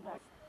próximo.